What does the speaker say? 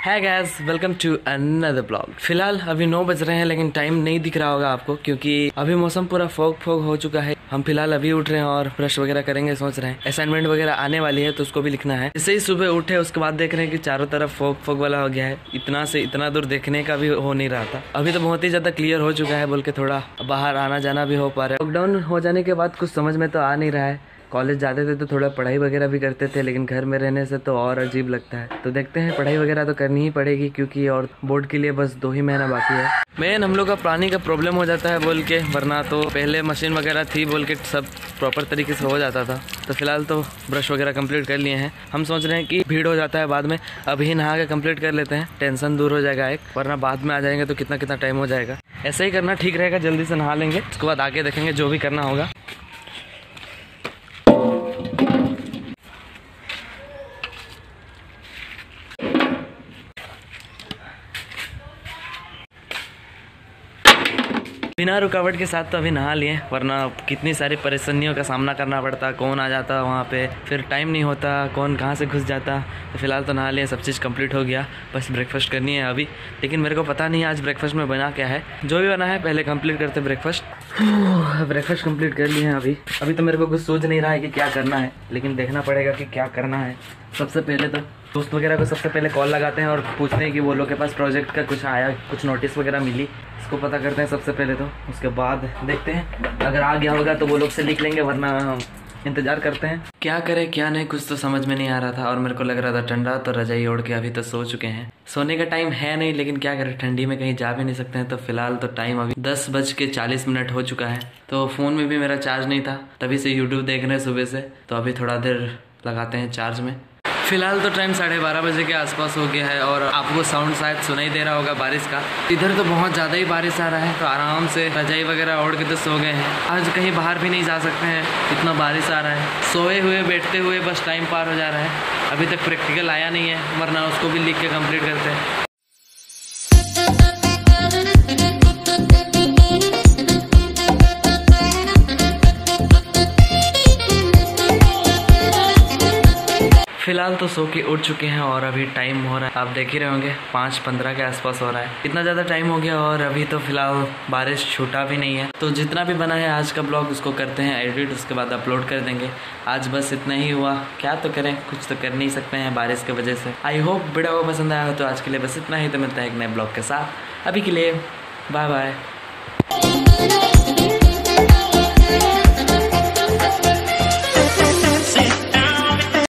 Hi guys welcome to another blog फ़िलहाल अभी नौ बज रहे हैं, लेकिन टाइम नहीं दिख रहा होगा आपको, क्योंकि अभी मौसम पूरा फोग फोग हो चुका है। हम फ़िलहाल अभी उठ रहे हैं और ब्रश वगैरह करेंगे, सोच रहे हैं। असाइनमेंट वगैरह आने वाली है तो उसको भी लिखना है। जैसे ही सुबह उठे, उसके बाद देख रहे हैं कि चारों तरफ़ फोग फोग वाला हो गया है। इतना से इतना दूर देखने का भी हो नहीं रहा था। अभी तो बहुत ही ज़्यादा क्लियर हो चुका है, बोल के थोड़ा बाहर आना जाना भी हो पा रहा है। लॉकडाउन हो जाने के बाद कुछ समझ में तो आ नहीं रहा है। कॉलेज जाते थे तो थोड़ा पढ़ाई वगैरह भी करते थे, लेकिन घर में रहने से तो और अजीब लगता है। तो देखते हैं, पढ़ाई वगैरह तो करनी ही पड़ेगी, क्योंकि और बोर्ड के लिए बस दो ही महीना बाकी है। मेन हम लोग का पानी का प्रॉब्लम हो जाता है बोल के, वरना तो पहले मशीन वगैरह थी बोल के सब प्रॉपर तरीके से हो जाता था। तो फ़िलहाल तो ब्रश वगैरह कंप्लीट कर लिए हैं। हम सोच रहे हैं कि भीड़ हो जाता है बाद में, अभी नहा के कंप्लीट कर लेते हैं। टेंशन दूर हो जाएगा एक, वरना बाद में आ जाएँगे तो कितना कितना टाइम हो जाएगा। ऐसा ही करना ठीक रहेगा, जल्दी से नहा लेंगे, उसके बाद आगे देखेंगे जो भी करना होगा। बिना रुकावट के साथ तो अभी नहा लिए, वरना कितनी सारी परेशानियों का सामना करना पड़ता, कौन आ जाता वहाँ पे, फिर टाइम नहीं होता, कौन कहाँ से घुस जाता तो फ़िलहाल तो नहा लिए, सब चीज़ कंप्लीट हो गया, बस ब्रेकफास्ट करनी है अभी, लेकिन मेरे को पता नहीं आज ब्रेकफास्ट में बना क्या है, जो भी बना है पहले कंप्लीट करते ब्रेकफास्ट ब्रेकफास्ट कंप्लीट कर लिए हैं अभी अभी तो मेरे को कुछ सोच नहीं रहा है कि क्या करना है, लेकिन देखना पड़ेगा कि क्या करना है, सबसे पहले तो दोस्त वगैरह को सबसे पहले कॉल लगाते हैं और पूछते हैं कि वो लोग के पास प्रोजेक्ट का कुछ आया, कुछ नोटिस वगैरह मिली। इसको पता करते हैं सबसे पहले तो। उसके बाद देखते हैं। अगर आ गया होगा तो वो लोग से लिख लेंगे, वरना इंतज़ार करते हैं। क्या करें, क्या नहीं, कुछ तो समझ में नहीं आ रहा था। और मेरे को लग रहा था ठंडा तो रजाई ओढ़ के अभी तो सो चुके हैं। सोने का टाइम है नहीं, लेकिन क्या करें, ठंडी में कहीं जा भी नहीं सकते हैं। तो फ़िलहाल तो टाइम अभी दस बज के चालीस मिनट हो चुका है। तो फ़ोन में भी मेरा चार्ज नहीं था। तभी से यूट्यूब देख रहे हैं सुबह से। तो अभी थोड़ा देर लगाते हैं चार्ज में। फ़िलहाल तो टाइम साढ़े बारह बजे के आसपास हो गया है और आपको साउंड शायद सुनाई दे रहा होगा बारिश का। इधर तो बहुत ज़्यादा ही बारिश आ रहा है तो आराम से रजाई वगैरह ओढ़ के तो सो गए हैं। आज कहीं बाहर भी नहीं जा सकते हैं, इतना बारिश आ रहा है। सोए हुए, बैठते हुए बस टाइम पार हो जा रहा है। अभी तक प्रैक्टिकल आया नहीं है, वरना उसको भी लिख के कंप्लीट करते हैं। फ़िलहाल तो सो के उठ चुके हैं और अभी टाइम हो रहा है। आप देख ही रहे होंगे, पाँच पंद्रह के आसपास हो रहा है। इतना ज़्यादा टाइम हो गया और अभी तो फ़िलहाल बारिश छूटा भी नहीं है। तो जितना भी बना है आज का ब्लॉग उसको करते हैं एडिट उसके बाद अपलोड कर देंगे। आज बस इतना ही हुआ। क्या तो करें, कुछ तो कर नहीं सकते हैं बारिश की वजह से। आई होप वीडियो को पसंद आया हो तो आज के लिए बस इतना ही। तो मिलता है एक नए ब्लॉग के साथ। अभी के लिए बाय बाय